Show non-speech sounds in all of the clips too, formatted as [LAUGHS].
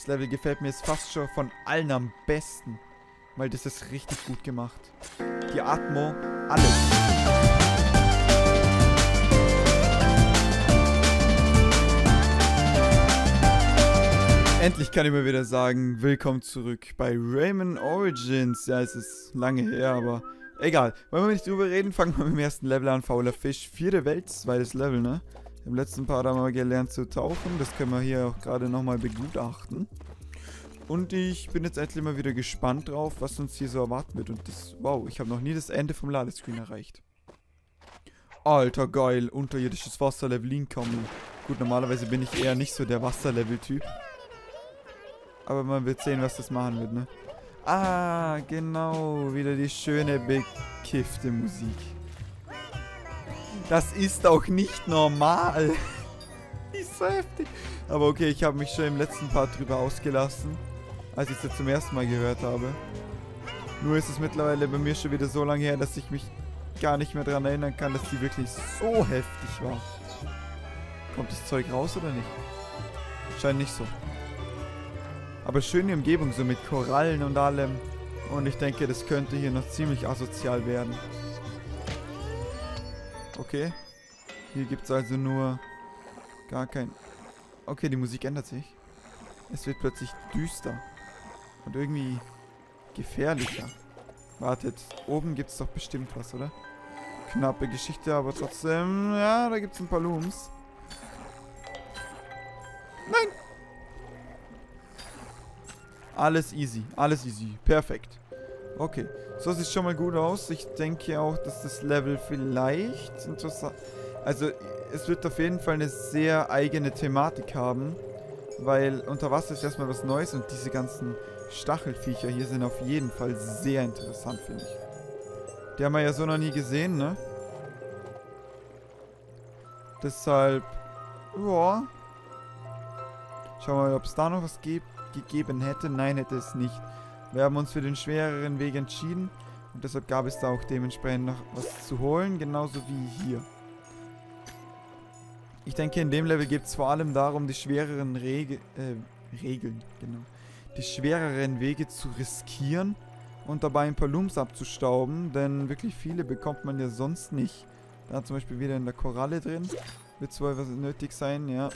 Das Level gefällt mir jetzt fast schon von allen am besten. Weil das ist richtig gut gemacht. Die Atmo, alles. Endlich kann ich mir wieder sagen, willkommen zurück bei Rayman Origins. Ja, es ist lange her, aber egal. Wollen wir nicht drüber reden, fangen wir mit dem ersten Level an. Fauler Fisch, vierte Welt, zweites Level, ne? Im letzten Part haben wir gelernt zu tauchen. Das können wir hier auch gerade nochmal begutachten. Und ich bin jetzt endlich mal wieder gespannt drauf, was uns hier so erwarten wird. Und das, wow, ich habe noch nie das Ende vom Ladescreen erreicht. Alter, geil, unterirdisches Wasserlevel incoming. Gut, normalerweise bin ich eher nicht so der Wasserlevel-Typ. Aber man wird sehen, was das machen wird, ne? Ah, genau. Wieder die schöne, bekiffte Musik. Das ist auch nicht normal. [LAUGHS] die ist so heftig. Aber okay, ich habe mich schon im letzten Part drüber ausgelassen. Als ich sie zum ersten Mal gehört habe. Nur ist es mittlerweile bei mir schon wieder so lange her, dass ich mich gar nicht mehr daran erinnern kann, dass die wirklich so heftig war. Kommt das Zeug raus oder nicht? Scheint nicht so. Aber schöne Umgebung, so mit Korallen und allem. Und ich denke, das könnte hier noch ziemlich asozial werden. Okay. Hier gibt es also nur gar kein... Okay, die Musik ändert sich. Es wird plötzlich düster. Und irgendwie gefährlicher. Wartet, oben gibt es doch bestimmt was, oder? Knappe Geschichte, aber trotzdem... Ja, da gibt es ein paar Looms. Nein! Alles easy, alles easy. Perfekt. Okay, so sieht schon mal gut aus. Ich denke auch, dass das Level vielleicht interessant... Also, es wird auf jeden Fall eine sehr eigene Thematik haben. Weil unter Wasser ist erstmal was Neues und diese ganzen Stachelviecher hier sind auf jeden Fall sehr interessant, finde ich. Die haben wir ja so noch nie gesehen, ne? Deshalb, ja. Schauen wir mal, ob es da noch was gibt gegeben hätte. Nein, hätte es nicht. Wir haben uns für den schwereren Weg entschieden. Und deshalb gab es da auch dementsprechend noch was zu holen. Genauso wie hier. Ich denke, in dem Level geht es vor allem darum, die schwereren Rege äh, Regeln, genau. Die schwereren Wege zu riskieren und dabei ein paar Looms abzustauben, denn wirklich viele bekommt man ja sonst nicht. Da zum Beispiel wieder in der Koralle drin. Wird zwar was nötig sein, ja.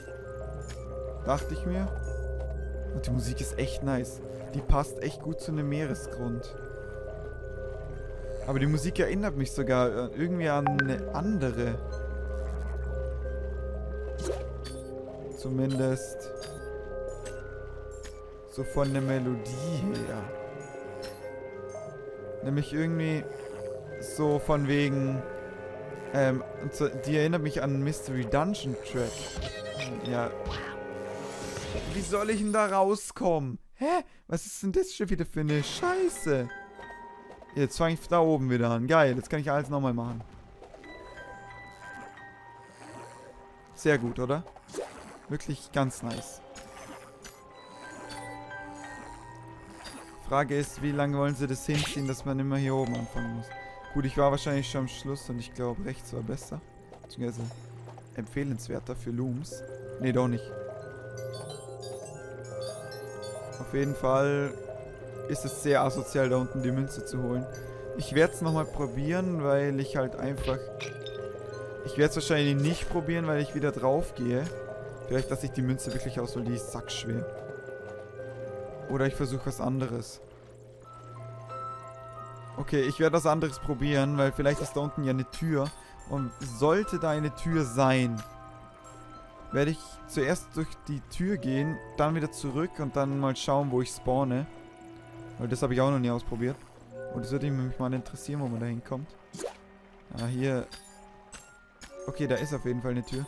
Dachte ich mir. Und die Musik ist echt nice. Die passt echt gut zu einem Meeresgrund. Aber die Musik erinnert mich sogar irgendwie an eine andere. Zumindest so von der Melodie her. Nämlich irgendwie so von wegen... Ähm, die erinnert mich an Mystery Dungeon Track. Ja, wie soll ich denn da rauskommen? Hä? Was ist denn das schon wieder für eine Scheiße? Jetzt fange ich da oben wieder an. Geil, jetzt kann ich alles nochmal machen. Sehr gut, oder? Wirklich ganz nice. Frage ist, wie lange wollen sie das hinziehen, dass man immer hier oben anfangen muss. Gut, ich war wahrscheinlich schon am Schluss und ich glaube, rechts war besser. Beziehungsweise empfehlenswerter für Looms. Nee, doch nicht. Jeden Fall ist es sehr asozial, da unten die Münze zu holen. Ich werde es nochmal probieren, weil ich halt einfach... Ich werde es wahrscheinlich nicht probieren, weil ich wieder drauf gehe. Vielleicht lasse ich die Münze wirklich aus, weil die ist sackschwer. Oder ich versuche was anderes. Okay, ich werde was anderes probieren, weil vielleicht ist da unten ja eine Tür. Und sollte da eine Tür sein, werde ich zuerst durch die Tür gehen, dann wieder zurück und dann mal schauen, wo ich spawne. Weil das habe ich auch noch nie ausprobiert. Und das würde mich mal interessieren, wo man da hinkommt. Ah, hier... Okay, da ist auf jeden Fall eine Tür.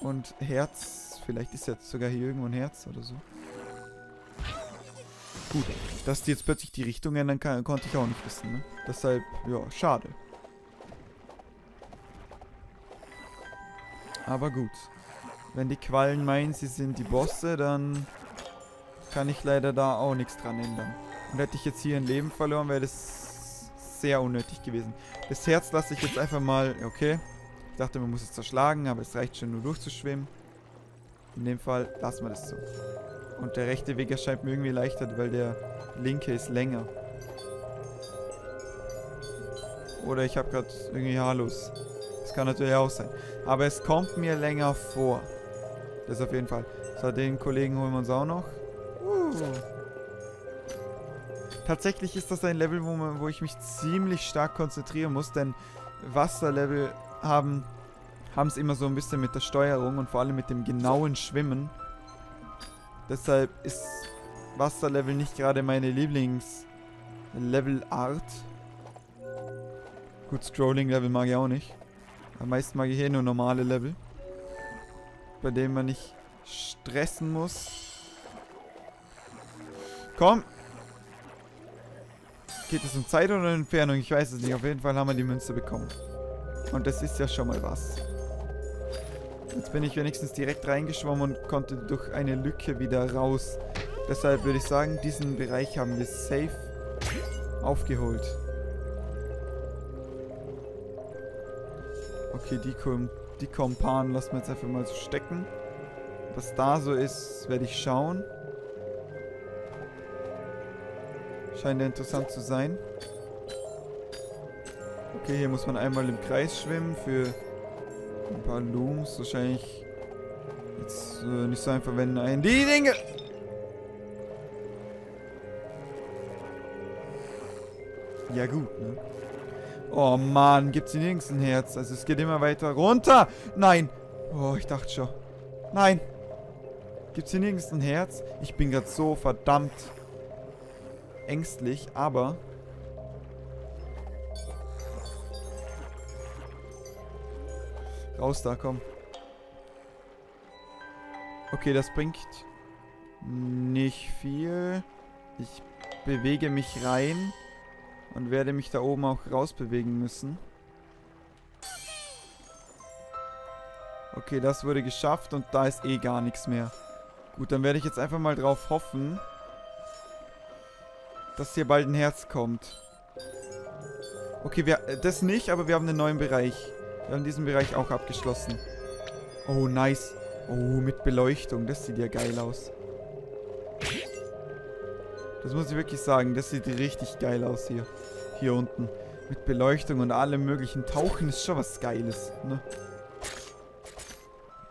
Und Herz... Vielleicht ist jetzt sogar hier irgendwo ein Herz oder so. Gut, dass die jetzt plötzlich die Richtung ändern kann, konnte ich auch nicht wissen, ne? Deshalb, ja, schade. Aber gut. Wenn die Quallen meinen, sie sind die Bosse, dann kann ich leider da auch nichts dran ändern. Und hätte ich jetzt hier ein Leben verloren, wäre das sehr unnötig gewesen. Das Herz lasse ich jetzt einfach mal... Okay. Ich dachte, man muss es zerschlagen, aber es reicht schon nur durchzuschwimmen. In dem Fall lassen wir das so. Und der rechte Weg erscheint mir irgendwie leichter, weil der linke ist länger. Oder ich habe gerade irgendwie Halus. Das kann natürlich auch sein. Aber es kommt mir länger vor. Das auf jeden Fall. So, den Kollegen holen wir uns auch noch. Uh. Tatsächlich ist das ein Level, wo, man, wo ich mich ziemlich stark konzentrieren muss, denn Wasserlevel haben es immer so ein bisschen mit der Steuerung und vor allem mit dem genauen Schwimmen. Deshalb ist Wasserlevel nicht gerade meine Lieblings-Level-Art. Gut, Scrolling-Level mag ich auch nicht. Am meisten mag ich hier nur normale Level. Bei denen man nicht stressen muss. Komm! Geht es um Zeit oder Entfernung? Ich weiß es nicht. Auf jeden Fall haben wir die Münze bekommen. Und das ist ja schon mal was. Jetzt bin ich wenigstens direkt reingeschwommen und konnte durch eine Lücke wieder raus. Deshalb würde ich sagen, diesen Bereich haben wir safe aufgeholt. Okay, die, Kom die Kompanen lassen wir jetzt einfach mal so stecken. Was da so ist, werde ich schauen. Scheint ja interessant zu sein. Okay, hier muss man einmal im Kreis schwimmen für ein paar Looms. Wahrscheinlich jetzt äh, nicht so einfach, wenn ein... Die Dinge! Ja gut, ne? Oh Mann, gibt's hier nirgends ein Herz. Also es geht immer weiter runter. Nein. Oh, ich dachte schon. Nein. Gibt's hier nirgends ein Herz? Ich bin gerade so verdammt ängstlich, aber Raus da, komm. Okay, das bringt nicht viel. Ich bewege mich rein und werde mich da oben auch rausbewegen müssen. Okay, das wurde geschafft und da ist eh gar nichts mehr. Gut, dann werde ich jetzt einfach mal drauf hoffen, dass hier bald ein Herz kommt. Okay, wir, das nicht, aber wir haben einen neuen Bereich. Wir haben diesen Bereich auch abgeschlossen. Oh, nice. Oh, mit Beleuchtung. Das sieht ja geil aus. Das muss ich wirklich sagen. Das sieht richtig geil aus hier. Hier unten. Mit Beleuchtung und allem möglichen. Tauchen ist schon was Geiles. Ne?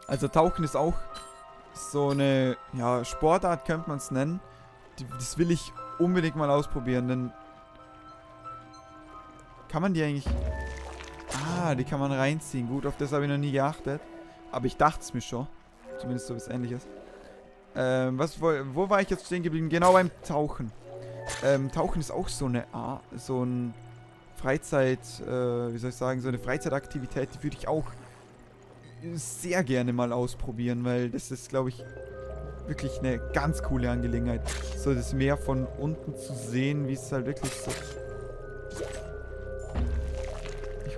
Also Tauchen ist auch so eine ja, Sportart, könnte man es nennen. Das will ich unbedingt mal ausprobieren, denn kann man die eigentlich Ah, die kann man reinziehen. Gut, auf das habe ich noch nie geachtet. Aber ich dachte es mir schon. Zumindest so was ähnliches. Ähm, was, wo, wo war ich jetzt stehen geblieben? Genau beim Tauchen. Ähm, Tauchen ist auch so eine Art, so ein Freizeit, äh, wie soll ich sagen, so eine Freizeitaktivität, die würde ich auch sehr gerne mal ausprobieren, weil das ist, glaube ich, wirklich eine ganz coole Angelegenheit. So das Meer von unten zu sehen, wie es halt wirklich so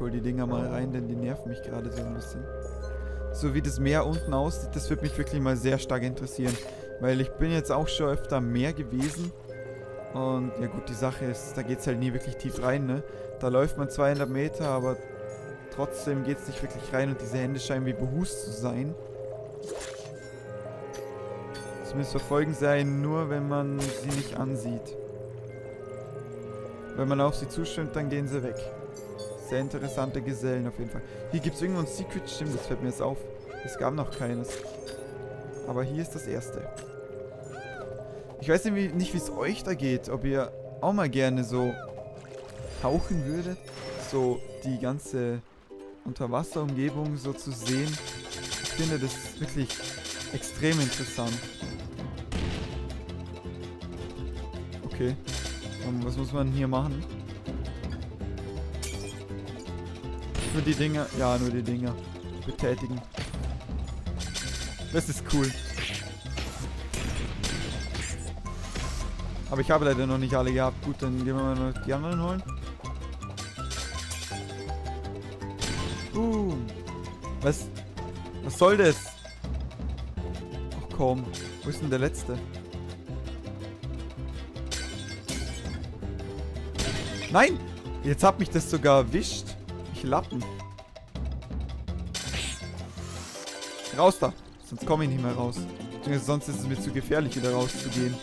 hol die Dinger mal rein, denn die nerven mich gerade so ein bisschen. So wie das Meer unten aussieht, das würde mich wirklich mal sehr stark interessieren. Weil ich bin jetzt auch schon öfter am Meer gewesen. Und ja gut, die Sache ist, da geht es halt nie wirklich tief rein, ne? Da läuft man 200 Meter, aber trotzdem geht es nicht wirklich rein und diese Hände scheinen wie behust zu sein. Zumindest verfolgen sie einen nur, wenn man sie nicht ansieht. Wenn man auf sie zustimmt, dann gehen sie weg. Sehr interessante Gesellen auf jeden Fall. Hier gibt es irgendwo ein Secret, stimmt, das fällt mir jetzt auf. Es gab noch keines. Aber hier ist das erste. Ich weiß nicht, wie es euch da geht. Ob ihr auch mal gerne so tauchen würdet. So die ganze Unterwasserumgebung so zu sehen. Ich finde das wirklich extrem interessant. Okay. Und was muss man hier machen? Nur die Dinger. Ja, nur die Dinger. Betätigen. Das ist cool. Aber ich habe leider noch nicht alle gehabt. Gut, dann gehen wir mal noch die anderen holen. Boom. Was? Was soll das? Ach komm. Wo ist denn der letzte? Nein! Jetzt hat mich das sogar erwischt. Lappen. Raus da. Sonst komme ich nicht mehr raus. Sonst ist es mir zu gefährlich, wieder rauszugehen.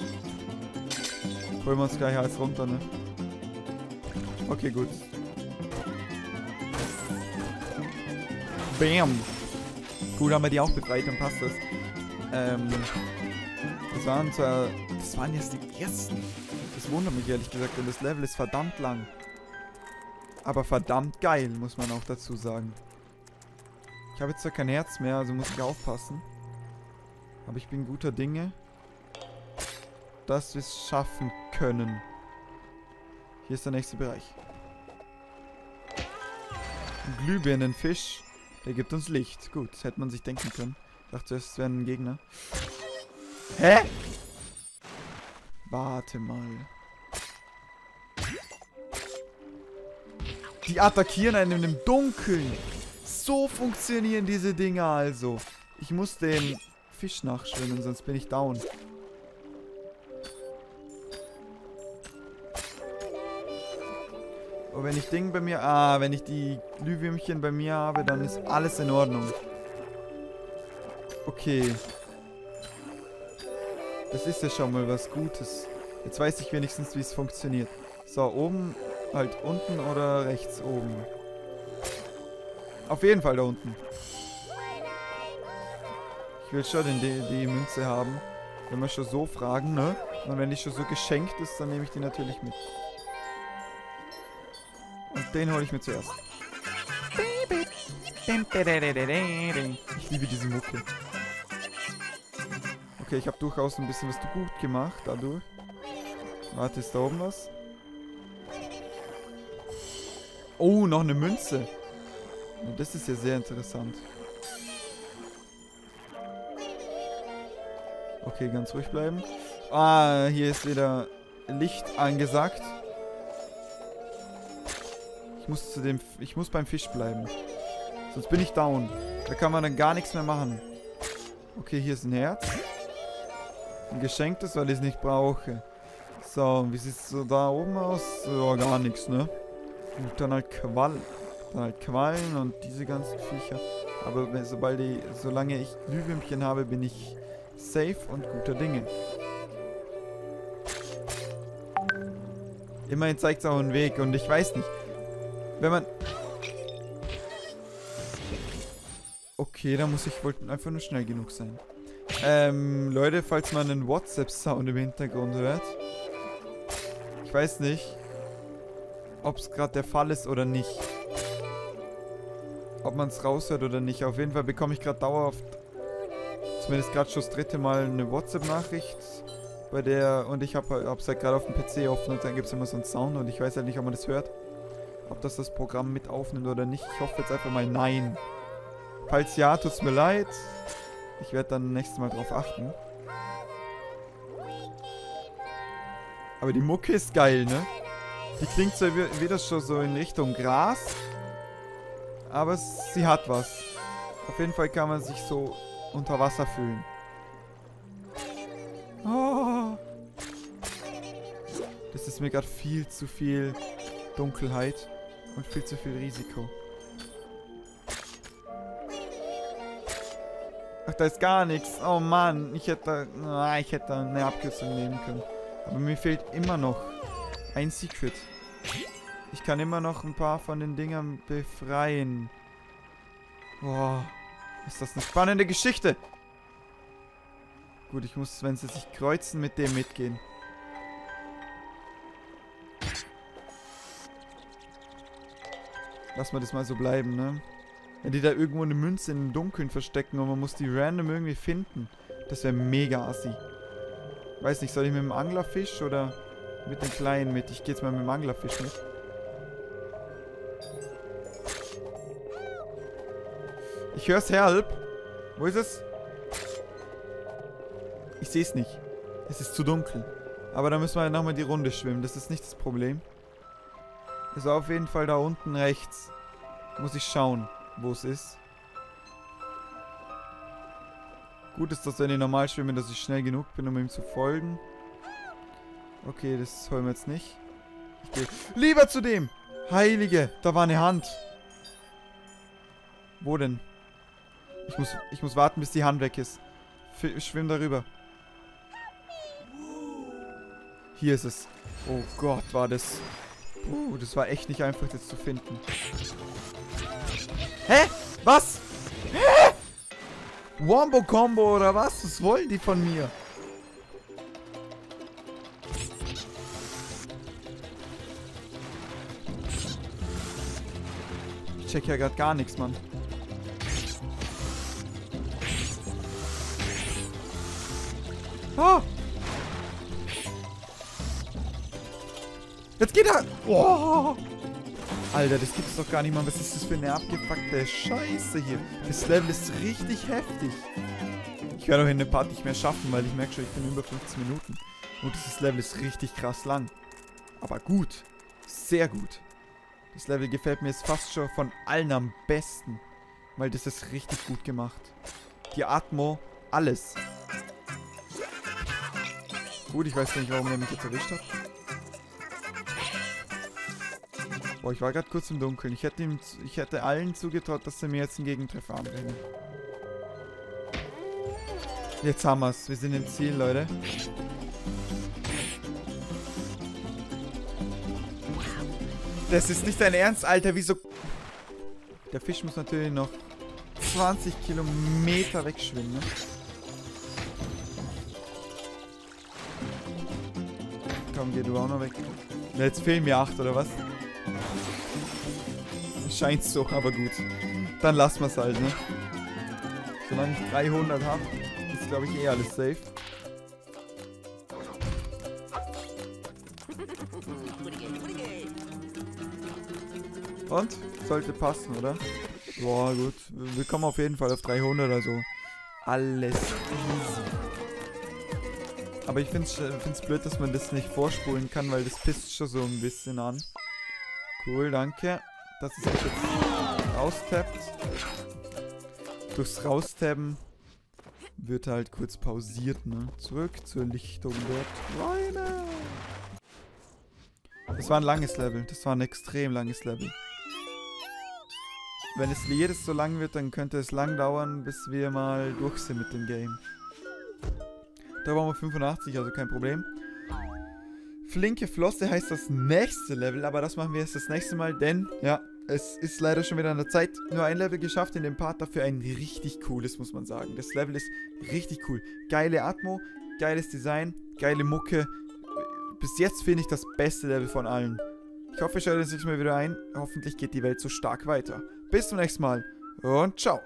Holen wir uns gleich alles runter, ne? Okay, gut. Bam! Gut, haben wir die auch befreit, dann passt das. Ähm, das waren zwar, das waren jetzt die ersten. Das wundert mich ehrlich gesagt, denn das Level ist verdammt lang. Aber verdammt geil, muss man auch dazu sagen. Ich habe jetzt zwar kein Herz mehr, also muss ich aufpassen. Aber ich bin guter Dinge, dass wir es schaffen können. Hier ist der nächste Bereich. Glühbirnenfisch. Der gibt uns Licht. Gut, das hätte man sich denken können. Ich dachte es wären ein Gegner. Hä? Warte mal. Die attackieren einen im Dunkeln. So funktionieren diese Dinger also. Ich muss den Fisch nachschwimmen, sonst bin ich down. Und wenn ich Ding bei mir... Ah, wenn ich die Glühwürmchen bei mir habe, dann ist alles in Ordnung. Okay. Das ist ja schon mal was Gutes. Jetzt weiß ich wenigstens, wie es funktioniert. So, oben halt unten oder rechts oben. Auf jeden Fall da unten. Ich will schon die, die Münze haben. Wenn wir schon so fragen, ne? Und wenn die schon so geschenkt ist, dann nehme ich die natürlich mit. Und den hole ich mir zuerst. Ich liebe diese Mucke. Okay, ich habe durchaus ein bisschen was gut gemacht dadurch. Warte, ist da oben was? Oh, noch eine Münze. Das ist ja sehr interessant. Okay, ganz ruhig bleiben. Ah, hier ist wieder Licht angesagt. Ich muss zu dem... Ich muss beim Fisch bleiben. Sonst bin ich down. Da kann man dann gar nichts mehr machen. Okay, hier ist ein Herz. Ein geschenktes, weil ich es nicht brauche. So, wie sieht es so da oben aus? Ja, gar nichts, ne? Gut, dann halt Quall. Dann halt Quallen und diese ganzen Viecher. Aber sobald ich, solange ich Glühwürmchen habe, bin ich safe und guter Dinge. Immerhin zeigt es auch einen Weg und ich weiß nicht, wenn man... Okay, da muss ich wohl einfach nur schnell genug sein. Ähm, Leute, falls man einen WhatsApp-Sound im Hintergrund hört. Ich weiß nicht, ob es gerade der Fall ist oder nicht. Ob man es raushört oder nicht. Auf jeden Fall bekomme ich gerade dauerhaft zumindest gerade schon das dritte Mal eine WhatsApp-Nachricht, bei der, und ich habe es halt gerade auf dem PC offen und dann gibt es immer so einen Sound und ich weiß halt nicht, ob man das hört. Ob das das Programm mit aufnimmt oder nicht. Ich hoffe jetzt einfach mal nein. Falls ja, tut es mir leid. Ich werde dann nächstes Mal drauf achten. Aber die Mucke ist geil, ne? Die klingt zwar wieder schon so in Richtung Gras. Aber sie hat was. Auf jeden Fall kann man sich so unter Wasser fühlen. Oh. Das ist mir gerade viel zu viel Dunkelheit und viel zu viel Risiko. Ach, da ist gar nichts. Oh Mann, ich hätte, ah, ich hätte eine Abkürzung nehmen können. Aber mir fehlt immer noch ein Secret. Ich kann immer noch ein paar von den Dingern befreien. Boah. Ist das eine spannende Geschichte? Gut, ich muss, wenn sie sich kreuzen, mit dem mitgehen. Lass mal das mal so bleiben, ne? Wenn die da irgendwo eine Münze den Dunkeln verstecken und man muss die random irgendwie finden. Das wäre mega assi. Weiß nicht, soll ich mit dem Anglerfisch oder mit dem Kleinen mit? Ich gehe jetzt mal mit dem Anglerfisch mit. Ich höre es Help. Wo ist es? Ich sehe es nicht. Es ist zu dunkel. Aber da müssen wir nochmal die Runde schwimmen. Das ist nicht das Problem. Ist auf jeden Fall da unten rechts. Muss ich schauen, wo es ist. Gut ist, dass wenn ich normal schwimme, dass ich schnell genug bin, um ihm zu folgen. Okay, das holen wir jetzt nicht. Ich gehe lieber zu dem. Heilige, da war eine Hand. Wo denn? Ich muss, ich muss warten, bis die Hand weg ist. F schwimm darüber. Hier ist es. Oh Gott, war das... Uh, das war echt nicht einfach, das zu finden. Hä? Was? Hä? Wombo-Combo oder was? Was wollen die von mir? Check ja gerade gar nichts, Mann. Ah! Jetzt geht er! Oh. Alter, das gibt's doch gar nicht, Mann. Was ist das für eine abgefuckte Scheiße hier? Das Level ist richtig heftig. Ich werde auch in der Part nicht mehr schaffen, weil ich merke schon, ich bin über 15 Minuten. Und dieses Level ist richtig krass lang. Aber gut. Sehr gut. Das Level gefällt mir jetzt fast schon von allen am besten. Weil das ist richtig gut gemacht. Die Atmo, alles. Gut, ich weiß nicht, warum er mich jetzt erwischt hat. Boah, ich war gerade kurz im Dunkeln. Ich hätte, ihm, ich hätte allen zugetraut, dass sie mir jetzt einen Gegentreffer anbringen. Jetzt haben wir es. Wir sind im Ziel, Leute. Das ist nicht dein Ernst, Alter. Wieso... Der Fisch muss natürlich noch 20 Kilometer wegschwimmen, ne? Komm, geh du auch noch weg. Jetzt fehlen mir 8, oder was? Scheint so, aber gut. Dann lassen wir es halt, ne? Solange ich 300 habe, ist, glaube ich, eh alles safe. Und? Sollte passen, oder? Boah, gut. Wir kommen auf jeden Fall auf 300, also alles easy. Aber ich finde es äh, blöd, dass man das nicht vorspulen kann, weil das pisst schon so ein bisschen an. Cool, danke. Dass es sich jetzt raustappt. Durchs Raustabben wird halt kurz pausiert, ne? Zurück zur Lichtung der Träume. Das war ein langes Level. Das war ein extrem langes Level. Wenn es jedes so lang wird, dann könnte es lang dauern, bis wir mal durch sind mit dem Game. Da waren wir 85, also kein Problem. Flinke Flosse heißt das nächste Level, aber das machen wir jetzt das nächste Mal, denn, ja, es ist leider schon wieder an der Zeit. Nur ein Level geschafft in dem Part, dafür ein richtig cooles, muss man sagen. Das Level ist richtig cool. Geile Atmo, geiles Design, geile Mucke. Bis jetzt finde ich das beste Level von allen. Ich hoffe, ihr schaltet sich mal wieder ein. Hoffentlich geht die Welt so stark weiter. Bis zum nächsten Mal und ciao.